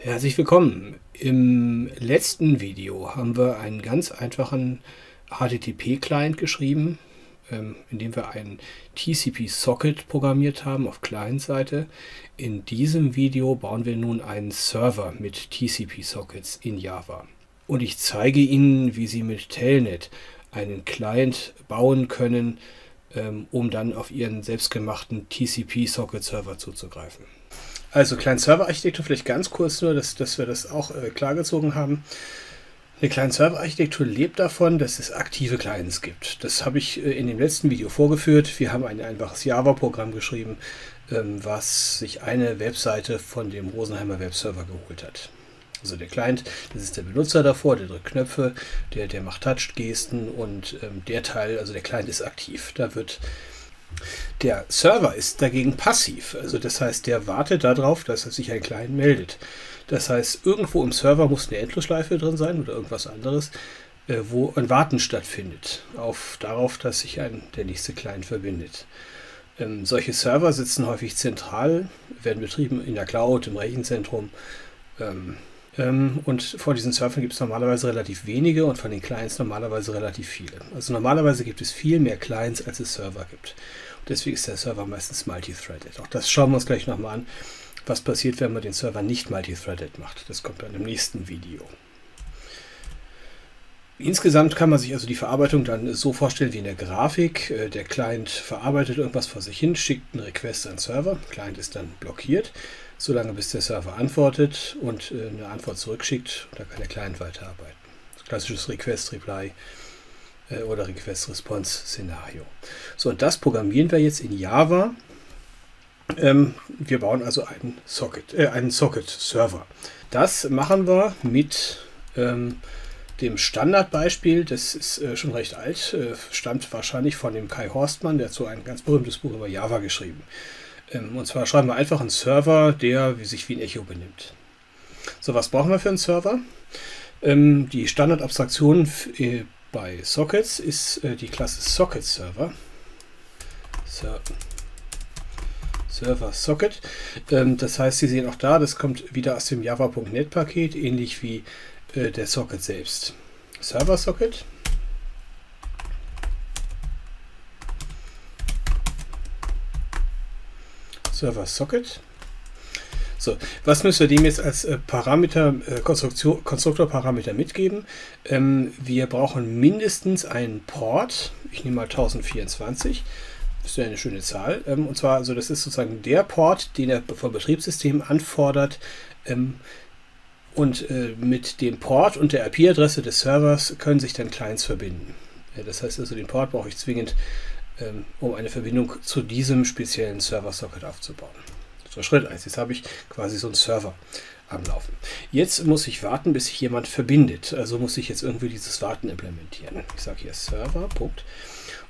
Herzlich willkommen. Im letzten Video haben wir einen ganz einfachen HTTP-Client geschrieben, ähm, indem wir einen TCP-Socket programmiert haben auf Client-Seite. In diesem Video bauen wir nun einen Server mit TCP-Sockets in Java. Und ich zeige Ihnen, wie Sie mit Telnet einen Client bauen können, ähm, um dann auf Ihren selbstgemachten TCP-Socket-Server zuzugreifen. Also Client-Server-Architektur, vielleicht ganz kurz nur, dass, dass wir das auch äh, klargezogen haben. Eine Client-Server-Architektur lebt davon, dass es aktive Clients gibt. Das habe ich äh, in dem letzten Video vorgeführt. Wir haben ein einfaches Java-Programm geschrieben, ähm, was sich eine Webseite von dem Rosenheimer Webserver geholt hat. Also der Client, das ist der Benutzer davor, der drückt Knöpfe, der, der macht Touch-Gesten und ähm, der Teil, also der Client ist aktiv. Da wird der Server ist dagegen passiv. Also das heißt, der wartet darauf, dass er sich ein Client meldet. Das heißt, irgendwo im Server muss eine Endlosschleife drin sein oder irgendwas anderes, äh, wo ein Warten stattfindet auf darauf, dass sich ein, der nächste Client verbindet. Ähm, solche Server sitzen häufig zentral, werden betrieben in der Cloud, im Rechenzentrum. Ähm, ähm, und von diesen Servern gibt es normalerweise relativ wenige und von den Clients normalerweise relativ viele. Also normalerweise gibt es viel mehr Clients, als es Server gibt. Deswegen ist der Server meistens multithreaded. Auch das schauen wir uns gleich nochmal an, was passiert, wenn man den Server nicht multithreaded macht. Das kommt dann im nächsten Video. Insgesamt kann man sich also die Verarbeitung dann so vorstellen wie in der Grafik. Äh, der Client verarbeitet irgendwas vor sich hin, schickt einen Request an den Server. Der Client ist dann blockiert solange bis der Server antwortet und äh, eine Antwort zurückschickt. Da kann der Client weiterarbeiten. Klassisches Request-Reply äh, oder Request-Response-Szenario. So, und das programmieren wir jetzt in Java. Ähm, wir bauen also einen Socket, äh, einen Socket-Server. Das machen wir mit ähm, dem Standardbeispiel, das ist äh, schon recht alt, äh, stammt wahrscheinlich von dem Kai Horstmann, der hat so ein ganz berühmtes Buch über Java geschrieben. Ähm, und zwar schreiben wir einfach einen Server, der sich wie ein Echo benimmt. So, was brauchen wir für einen Server? Ähm, die Standardabstraktion äh, bei Sockets ist äh, die Klasse Socket Server. Server Socket. Ähm, das heißt, Sie sehen auch da, das kommt wieder aus dem Java.NET Paket, ähnlich wie äh, der Socket selbst. Server Socket Server Socket. So, was müssen wir dem jetzt als äh, Parameter, äh, Konstruktorparameter mitgeben? Ähm, wir brauchen mindestens einen Port. Ich nehme mal 1024. Das ist ja eine schöne Zahl. Ähm, und zwar, also das ist sozusagen der Port, den er vom Betriebssystem anfordert. Ähm, und äh, mit dem Port und der IP-Adresse des Servers können sich dann Clients verbinden. Ja, das heißt also, den Port brauche ich zwingend ähm, um eine Verbindung zu diesem speziellen Server-Socket aufzubauen. So, Schritt 1. Jetzt habe ich quasi so einen Server am Laufen. Jetzt muss ich warten, bis sich jemand verbindet. Also muss ich jetzt irgendwie dieses Warten implementieren. Ich sage hier Server, Punkt.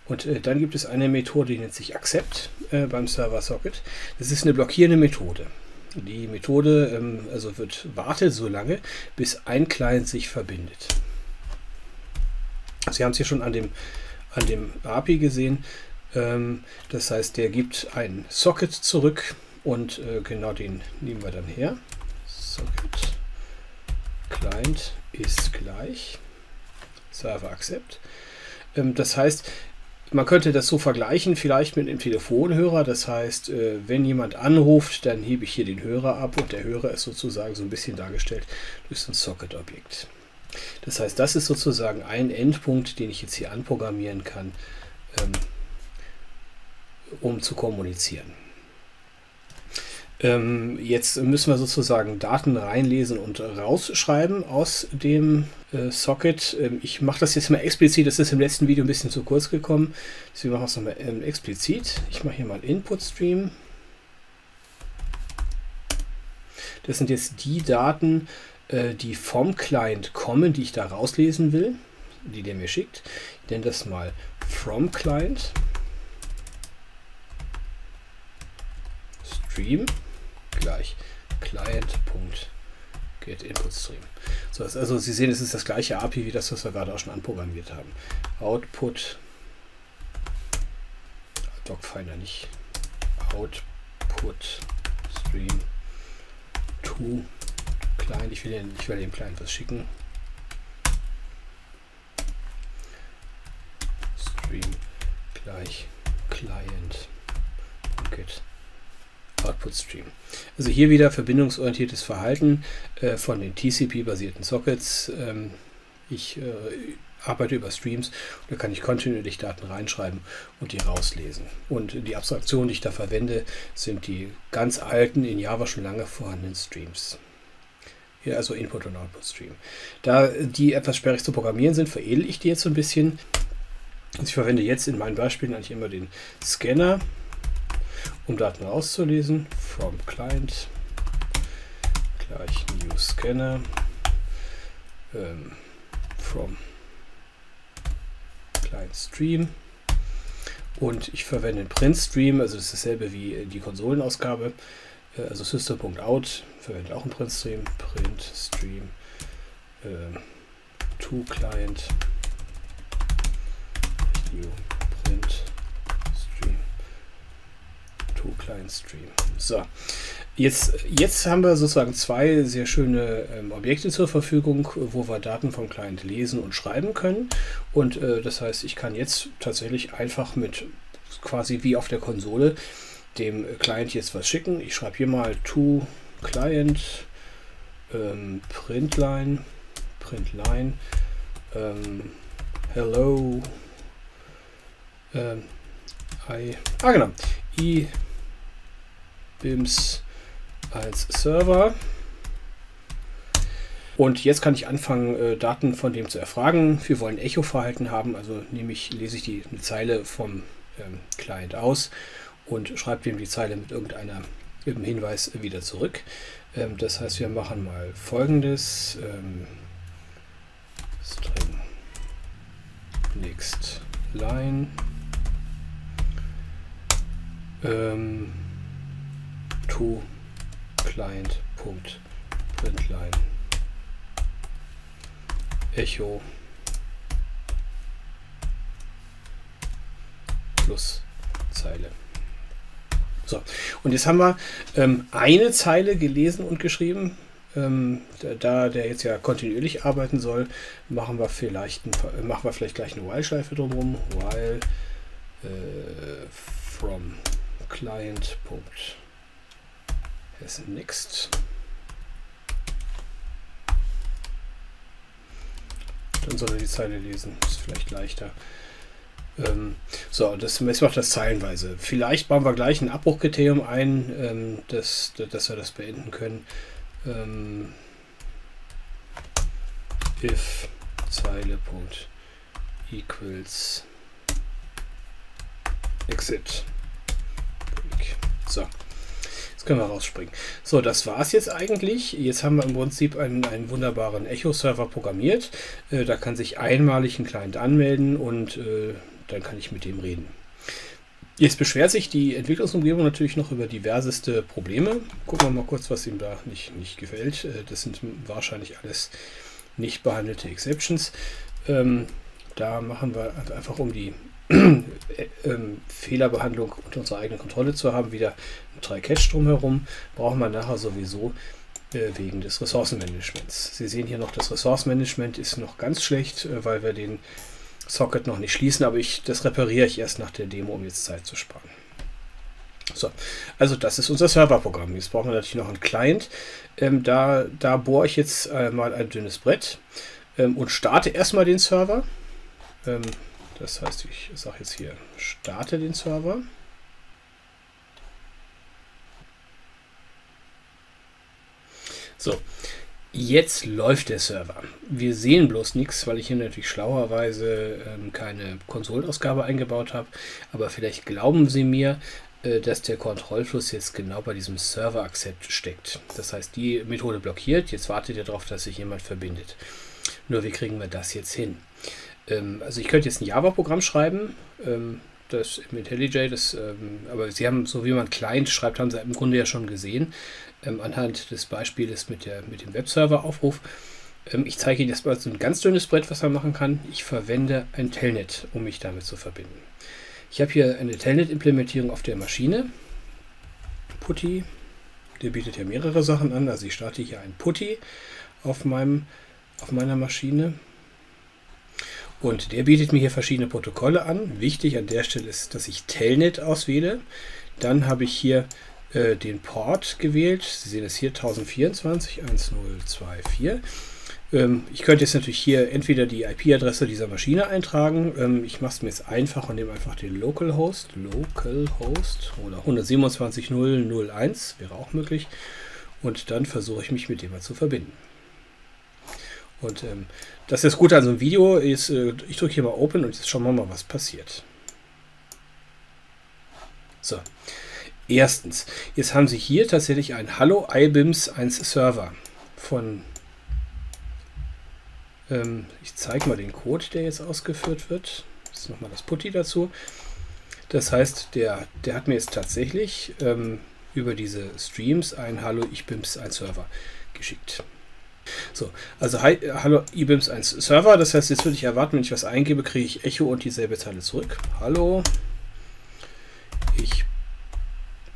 Und äh, dann gibt es eine Methode, die nennt sich Accept äh, beim Server-Socket. Das ist eine blockierende Methode. Die Methode ähm, also wird wartet so lange, bis ein Client sich verbindet. Sie haben es hier schon an dem an dem API gesehen. Ähm, das heißt, der gibt ein Socket zurück und äh, genau den nehmen wir dann her. Socket Client ist gleich Server Accept. Ähm, das heißt, man könnte das so vergleichen, vielleicht mit einem Telefonhörer. Das heißt, äh, wenn jemand anruft, dann hebe ich hier den Hörer ab und der Hörer ist sozusagen so ein bisschen dargestellt durch ein Socket-Objekt. Das heißt, das ist sozusagen ein Endpunkt, den ich jetzt hier anprogrammieren kann, ähm, um zu kommunizieren. Ähm, jetzt müssen wir sozusagen Daten reinlesen und rausschreiben aus dem äh, Socket. Ähm, ich mache das jetzt mal explizit, das ist im letzten Video ein bisschen zu kurz gekommen. Deswegen machen wir es nochmal ähm, explizit. Ich mache hier mal Input Stream. Das sind jetzt die Daten, äh, die vom Client kommen, die ich da rauslesen will, die der mir schickt. Ich nenne das mal from Client. Stream gleich client.getInputStream. So, also Sie sehen, es ist das gleiche API wie das, was wir gerade auch schon anprogrammiert haben. Output Docfinder nicht Output Stream to Client. Ich will, den, ich will dem Client was schicken. Stream gleich Client. Output Stream. Also hier wieder verbindungsorientiertes Verhalten äh, von den TCP-basierten Sockets. Ähm, ich äh, arbeite über Streams da kann ich kontinuierlich Daten reinschreiben und die rauslesen. Und die Abstraktion, die ich da verwende, sind die ganz alten, in Java schon lange vorhandenen Streams. Hier also Input und Output Stream. Da die etwas sperrig zu programmieren sind, veredel ich die jetzt so ein bisschen. Ich verwende jetzt in meinen Beispielen eigentlich immer den Scanner, um Daten rauszulesen. From Client gleich New Scanner. Ähm, from Client Stream. Und ich verwende Print Stream, also das ist dasselbe wie die Konsolenausgabe. Äh, also System.out verwendet auch einen Print Stream. Print Stream äh, to Client New Print Stream Client Stream. So, Jetzt, jetzt haben wir sozusagen zwei sehr schöne ähm, Objekte zur Verfügung, wo wir Daten vom Client lesen und schreiben können. Und äh, das heißt, ich kann jetzt tatsächlich einfach mit quasi wie auf der Konsole dem Client jetzt was schicken. Ich schreibe hier mal to Client ähm, Printline Printline ähm, Hello ähm, I, ah genau i bims als Server. Und jetzt kann ich anfangen, äh, Daten von dem zu erfragen. Wir wollen Echo-Verhalten haben, also nehme ich, lese ich die eine Zeile vom ähm, Client aus und schreibe dem die Zeile mit irgendeiner im Hinweis wieder zurück. Ähm, das heißt, wir machen mal folgendes. Ähm, String next line ähm, to client.println echo plus Zeile. So, und jetzt haben wir ähm, eine Zeile gelesen und geschrieben. Ähm, da der jetzt ja kontinuierlich arbeiten soll, machen wir vielleicht, ein, machen wir vielleicht gleich eine While-Schleife drumherum. While äh, from client is next. Dann soll er die Zeile lesen. Ist vielleicht leichter. Ähm, so, das jetzt macht das zeilenweise. Vielleicht bauen wir gleich ein Abbruchkriterium ein, ähm, dass, dass wir das beenden können. Ähm, if Zeile. equals exit. So können wir rausspringen. So, das war es jetzt eigentlich. Jetzt haben wir im Prinzip einen, einen wunderbaren Echo-Server programmiert. Äh, da kann sich einmalig ein Client anmelden und äh, dann kann ich mit dem reden. Jetzt beschwert sich die Entwicklungsumgebung natürlich noch über diverseste Probleme. Gucken wir mal kurz, was ihm da nicht, nicht gefällt. Äh, das sind wahrscheinlich alles nicht behandelte Exceptions. Ähm, da machen wir einfach, um die Fehlerbehandlung unter unserer eigenen Kontrolle zu haben, wieder drei Cache drumherum, brauchen wir nachher sowieso äh, wegen des Ressourcenmanagements. Sie sehen hier noch, das Ressourcenmanagement ist noch ganz schlecht, äh, weil wir den Socket noch nicht schließen, aber ich, das repariere ich erst nach der Demo, um jetzt Zeit zu sparen. So, also das ist unser Serverprogramm. Jetzt brauchen wir natürlich noch einen Client. Ähm, da, da bohre ich jetzt äh, mal ein dünnes Brett ähm, und starte erstmal den Server. Ähm, das heißt, ich sage jetzt hier, starte den Server. So, jetzt läuft der Server. Wir sehen bloß nichts, weil ich hier natürlich schlauerweise ähm, keine Konsolenausgabe eingebaut habe. Aber vielleicht glauben Sie mir, äh, dass der Kontrollfluss jetzt genau bei diesem Server-Accept steckt. Das heißt, die Methode blockiert. Jetzt wartet ihr darauf, dass sich jemand verbindet. Nur wie kriegen wir das jetzt hin? Ähm, also ich könnte jetzt ein Java-Programm schreiben, ähm, das im IntelliJ, das, ähm, aber Sie haben, so wie man Client schreibt, haben Sie im Grunde ja schon gesehen, ähm, anhand des Beispiels mit, der, mit dem Webserver-Aufruf. Ähm, ich zeige Ihnen jetzt mal so ein ganz dünnes Brett, was man machen kann. Ich verwende ein Telnet, um mich damit zu verbinden. Ich habe hier eine Telnet-Implementierung auf der Maschine. Putty Der bietet ja mehrere Sachen an. Also ich starte hier ein Putty auf, meinem, auf meiner Maschine. Und der bietet mir hier verschiedene Protokolle an. Wichtig an der Stelle ist, dass ich Telnet auswähle. Dann habe ich hier äh, den Port gewählt. Sie sehen es hier 1024 1024. Ähm, ich könnte jetzt natürlich hier entweder die IP-Adresse dieser Maschine eintragen. Ähm, ich mache es mir jetzt einfach und nehme einfach den Localhost. Localhost oder 127.0.0.1 wäre auch möglich. Und dann versuche ich mich mit dem mal zu verbinden. Und ähm, das ist das Gute an so einem Video. Ist, äh, ich drücke hier mal Open und jetzt schauen wir mal, was passiert. So. Erstens, jetzt haben Sie hier tatsächlich ein Hallo IBIMS 1 Server von ähm, ich zeige mal den Code, der jetzt ausgeführt wird. Jetzt nochmal das Putty dazu. Das heißt, der, der hat mir jetzt tatsächlich ähm, über diese Streams ein Hallo IBIMS 1 Server geschickt. So, also hi, Hallo IBIMS 1 Server. Das heißt, jetzt würde ich erwarten, wenn ich was eingebe, kriege ich Echo und dieselbe Zeile zurück. Hallo, ich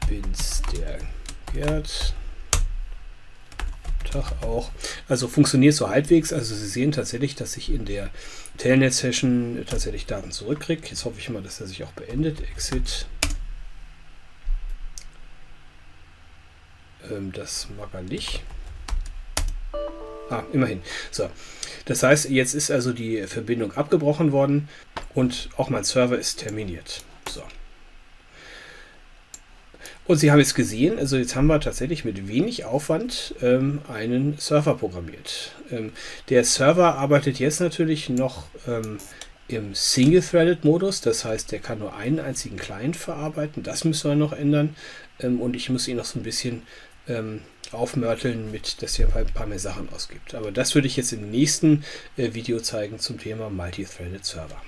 bin's, der Gerd. Tag auch. Also funktioniert so halbwegs. Also Sie sehen tatsächlich, dass ich in der Telnet-Session tatsächlich Daten zurückkriege. Jetzt hoffe ich mal, dass er sich auch beendet. Exit. Ähm, das mag er nicht. Ah, immerhin. So. Das heißt, jetzt ist also die Verbindung abgebrochen worden und auch mein Server ist terminiert. So. Und Sie haben jetzt gesehen, also jetzt haben wir tatsächlich mit wenig Aufwand ähm, einen Server programmiert. Ähm, der Server arbeitet jetzt natürlich noch ähm, im Single-Threaded-Modus, das heißt, der kann nur einen einzigen Client verarbeiten. Das müssen wir noch ändern. Ähm, und ich muss ihn noch so ein bisschen ähm, aufmörteln, mit, dass er ein paar mehr Sachen ausgibt. Aber das würde ich jetzt im nächsten äh, Video zeigen zum Thema Multi-Threaded Server.